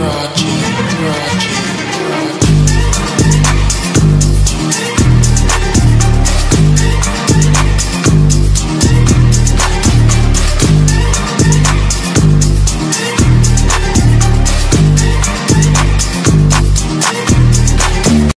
Roger, Roger.